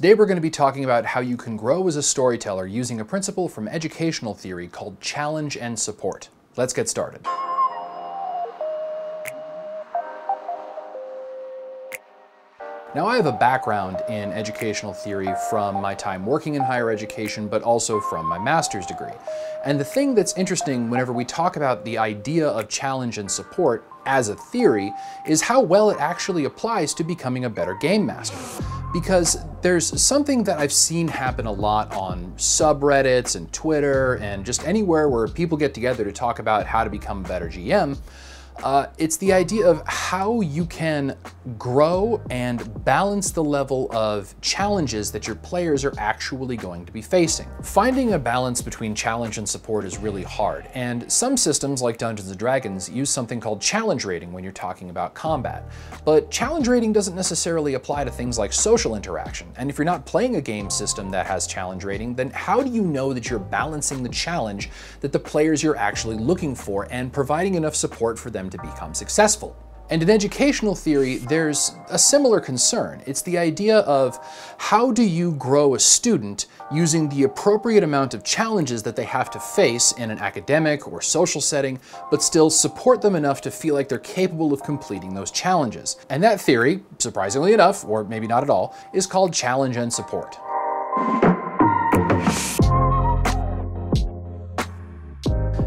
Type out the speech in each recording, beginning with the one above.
Today we're going to be talking about how you can grow as a storyteller using a principle from educational theory called challenge and support. Let's get started. Now I have a background in educational theory from my time working in higher education, but also from my master's degree. And the thing that's interesting whenever we talk about the idea of challenge and support as a theory is how well it actually applies to becoming a better game master. Because there's something that I've seen happen a lot on subreddits and Twitter and just anywhere where people get together to talk about how to become a better GM, uh, it's the idea of how you can grow and balance the level of challenges that your players are actually going to be facing. Finding a balance between challenge and support is really hard, and some systems like Dungeons & Dragons use something called challenge rating when you're talking about combat. But challenge rating doesn't necessarily apply to things like social interaction, and if you're not playing a game system that has challenge rating, then how do you know that you're balancing the challenge that the players you're actually looking for and providing enough support for them to become successful. And in educational theory, there's a similar concern. It's the idea of how do you grow a student using the appropriate amount of challenges that they have to face in an academic or social setting, but still support them enough to feel like they're capable of completing those challenges. And that theory, surprisingly enough, or maybe not at all, is called challenge and support.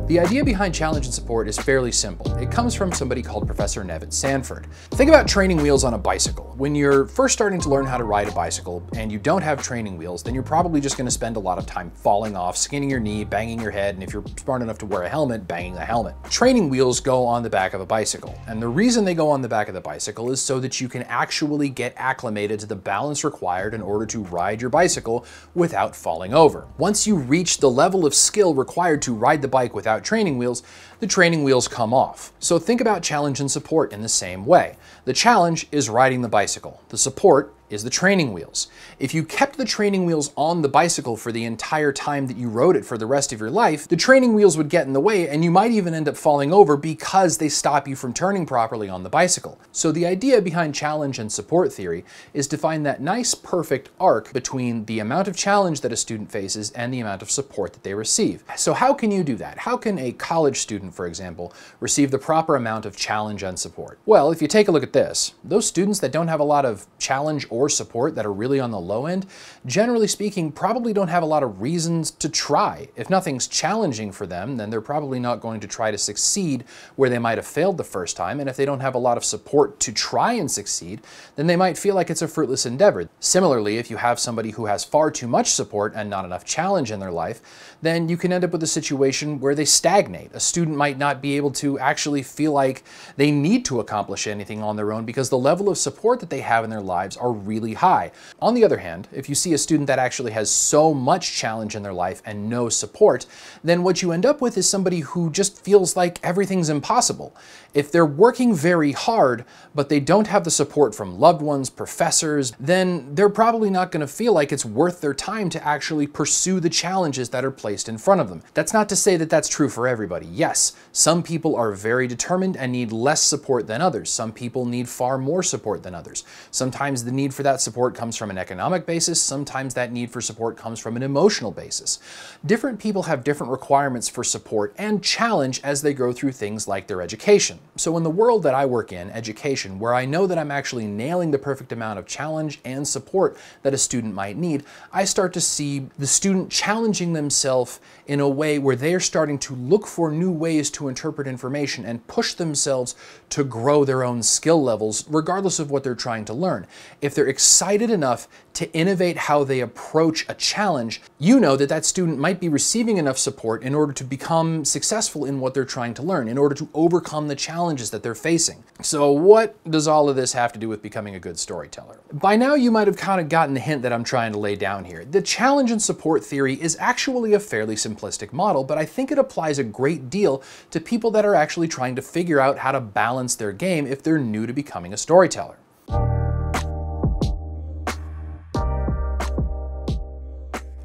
The idea behind challenge and support is fairly simple. It comes from somebody called Professor Nevitt Sanford. Think about training wheels on a bicycle. When you're first starting to learn how to ride a bicycle and you don't have training wheels, then you're probably just going to spend a lot of time falling off, skinning your knee, banging your head, and if you're smart enough to wear a helmet, banging the helmet. Training wheels go on the back of a bicycle, and the reason they go on the back of the bicycle is so that you can actually get acclimated to the balance required in order to ride your bicycle without falling over. Once you reach the level of skill required to ride the bike without without training wheels, the training wheels come off. So think about challenge and support in the same way. The challenge is riding the bicycle. The support is the training wheels. If you kept the training wheels on the bicycle for the entire time that you rode it for the rest of your life, the training wheels would get in the way and you might even end up falling over because they stop you from turning properly on the bicycle. So the idea behind challenge and support theory is to find that nice perfect arc between the amount of challenge that a student faces and the amount of support that they receive. So how can you do that? How can a college student, for example, receive the proper amount of challenge and support? Well, if you take a look at this, those students that don't have a lot of challenge or support that are really on the low end, generally speaking, probably don't have a lot of reasons to try. If nothing's challenging for them, then they're probably not going to try to succeed where they might have failed the first time. And if they don't have a lot of support to try and succeed, then they might feel like it's a fruitless endeavor. Similarly, if you have somebody who has far too much support and not enough challenge in their life, then you can end up with a situation where they stagnate. A student might not be able to actually feel like they need to accomplish anything on their own because the level of support that they have in their lives are really high. On the other hand, if you see a student that actually has so much challenge in their life and no support, then what you end up with is somebody who just feels like everything's impossible. If they're working very hard, but they don't have the support from loved ones, professors, then they're probably not going to feel like it's worth their time to actually pursue the challenges that are placed in front of them. That's not to say that that's true for everybody. Yes, some people are very determined and need less support than others. Some people need far more support than others. Sometimes the need for that support comes from an economic basis. Sometimes that need for support comes from an emotional basis. Different people have different requirements for support and challenge as they go through things like their education. So in the world that I work in, education, where I know that I'm actually nailing the perfect amount of challenge and support that a student might need, I start to see the student challenging themselves in a way where they're starting to look for new ways to interpret information and push themselves to grow their own skill levels, regardless of what they're trying to learn. If they're excited enough to innovate how they approach a challenge, you know that that student might be receiving enough support in order to become successful in what they're trying to learn, in order to overcome the challenges that they're facing. So what does all of this have to do with becoming a good storyteller? By now you might have kind of gotten the hint that I'm trying to lay down here. The challenge and support theory is actually a fairly simplistic model, but I think it applies a great deal to people that are actually trying to figure out how to balance their game if they're new to becoming a storyteller.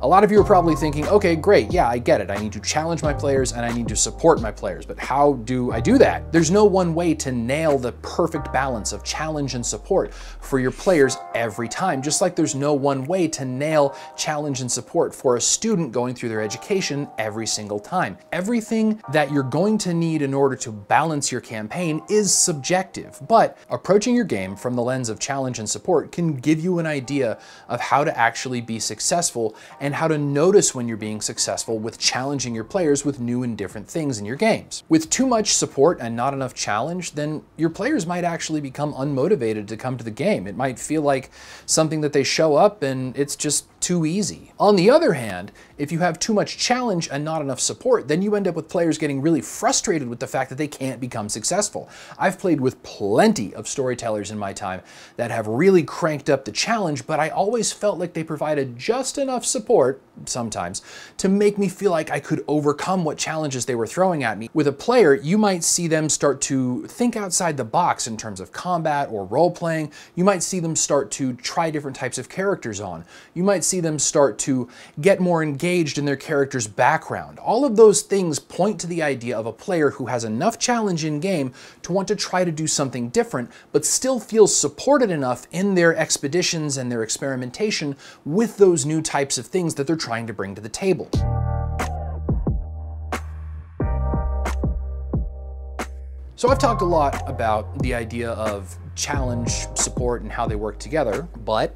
A lot of you are probably thinking, okay, great, yeah, I get it. I need to challenge my players and I need to support my players, but how do I do that? There's no one way to nail the perfect balance of challenge and support for your players every time, just like there's no one way to nail challenge and support for a student going through their education every single time. Everything that you're going to need in order to balance your campaign is subjective, but approaching your game from the lens of challenge and support can give you an idea of how to actually be successful and how to notice when you're being successful with challenging your players with new and different things in your games. With too much support and not enough challenge, then your players might actually become unmotivated to come to the game. It might feel like something that they show up and it's just too easy. On the other hand, if you have too much challenge and not enough support, then you end up with players getting really frustrated with the fact that they can't become successful. I've played with plenty of storytellers in my time that have really cranked up the challenge, but I always felt like they provided just enough support, sometimes, to make me feel like I could overcome what challenges they were throwing at me. With a player, you might see them start to think outside the box in terms of combat or role playing. You might see them start to try different types of characters on. You might see them start to get more engaged in their character's background. All of those things point to the idea of a player who has enough challenge in game to want to try to do something different, but still feels supported enough in their expeditions and their experimentation with those new types of things that they're trying to bring to the table. So I've talked a lot about the idea of challenge, support, and how they work together, but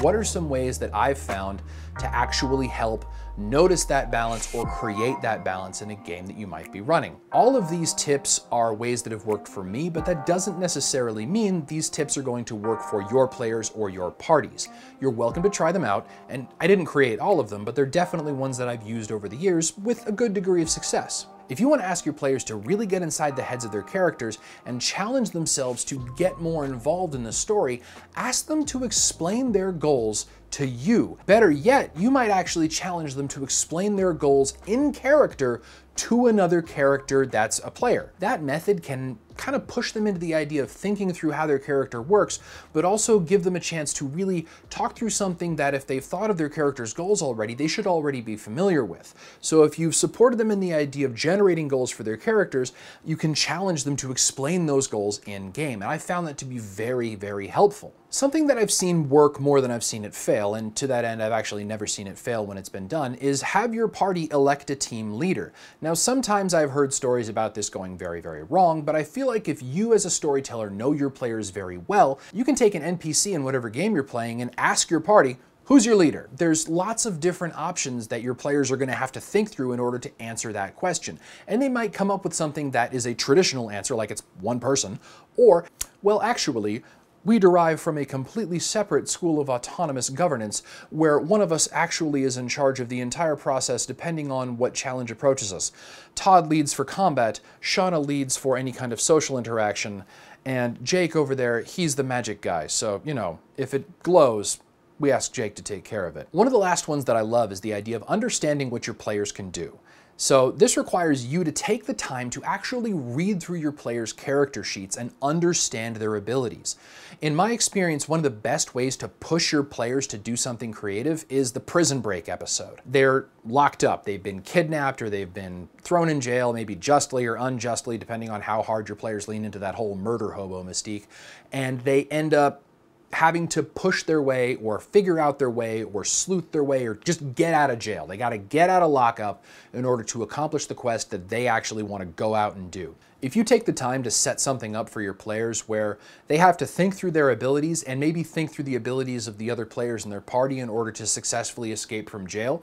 what are some ways that I've found to actually help notice that balance or create that balance in a game that you might be running? All of these tips are ways that have worked for me, but that doesn't necessarily mean these tips are going to work for your players or your parties. You're welcome to try them out, and I didn't create all of them, but they're definitely ones that I've used over the years with a good degree of success. If you want to ask your players to really get inside the heads of their characters and challenge themselves to get more involved in the story, ask them to explain their goals to you. Better yet, you might actually challenge them to explain their goals in character to another character that's a player. That method can kind of push them into the idea of thinking through how their character works, but also give them a chance to really talk through something that if they've thought of their character's goals already, they should already be familiar with. So if you've supported them in the idea of generating goals for their characters, you can challenge them to explain those goals in game. And I found that to be very, very helpful. Something that I've seen work more than I've seen it fail, and to that end I've actually never seen it fail when it's been done, is have your party elect a team leader. Now sometimes I've heard stories about this going very, very wrong, but I feel like if you as a storyteller know your players very well, you can take an NPC in whatever game you're playing and ask your party, Who's your leader? There's lots of different options that your players are going to have to think through in order to answer that question. And they might come up with something that is a traditional answer, like it's one person, or, well, actually, we derive from a completely separate school of autonomous governance where one of us actually is in charge of the entire process depending on what challenge approaches us. Todd leads for combat, Shauna leads for any kind of social interaction, and Jake over there, he's the magic guy. So, you know, if it glows, we ask Jake to take care of it. One of the last ones that I love is the idea of understanding what your players can do. So this requires you to take the time to actually read through your players' character sheets and understand their abilities. In my experience, one of the best ways to push your players to do something creative is the prison break episode. They're locked up, they've been kidnapped or they've been thrown in jail, maybe justly or unjustly, depending on how hard your players lean into that whole murder hobo mystique, and they end up having to push their way or figure out their way or sleuth their way or just get out of jail. They got to get out of lockup in order to accomplish the quest that they actually want to go out and do. If you take the time to set something up for your players where they have to think through their abilities and maybe think through the abilities of the other players in their party in order to successfully escape from jail,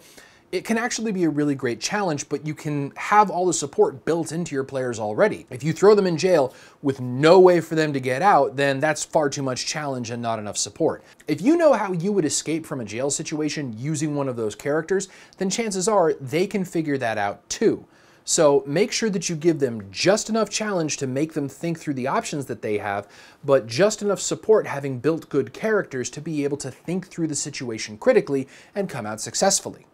it can actually be a really great challenge, but you can have all the support built into your players already. If you throw them in jail with no way for them to get out, then that's far too much challenge and not enough support. If you know how you would escape from a jail situation using one of those characters, then chances are they can figure that out too. So make sure that you give them just enough challenge to make them think through the options that they have, but just enough support having built good characters to be able to think through the situation critically and come out successfully.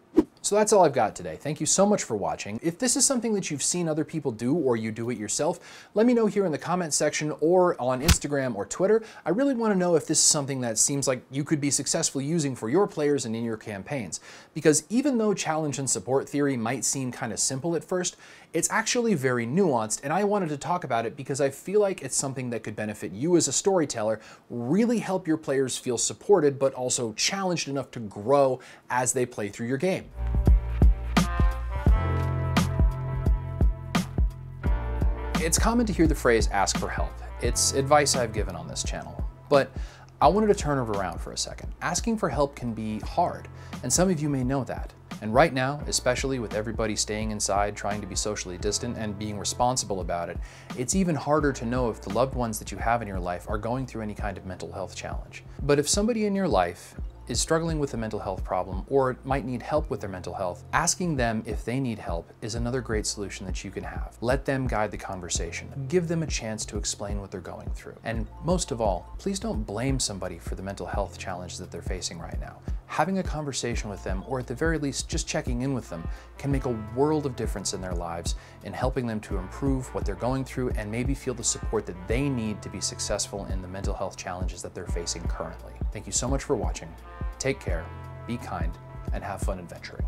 So that's all I've got today. Thank you so much for watching. If this is something that you've seen other people do or you do it yourself, let me know here in the comment section or on Instagram or Twitter. I really want to know if this is something that seems like you could be successful using for your players and in your campaigns. Because even though challenge and support theory might seem kind of simple at first, it's actually very nuanced and I wanted to talk about it because I feel like it's something that could benefit you as a storyteller, really help your players feel supported but also challenged enough to grow as they play through your game. It's common to hear the phrase ask for help. It's advice I've given on this channel. But I wanted to turn it around for a second. Asking for help can be hard, and some of you may know that. And right now, especially with everybody staying inside, trying to be socially distant and being responsible about it, it's even harder to know if the loved ones that you have in your life are going through any kind of mental health challenge. But if somebody in your life is struggling with a mental health problem or might need help with their mental health, asking them if they need help is another great solution that you can have. Let them guide the conversation. Give them a chance to explain what they're going through. And most of all, please don't blame somebody for the mental health challenge that they're facing right now. Having a conversation with them, or at the very least just checking in with them, can make a world of difference in their lives in helping them to improve what they're going through and maybe feel the support that they need to be successful in the mental health challenges that they're facing currently. Thank you so much for watching. Take care, be kind, and have fun adventuring.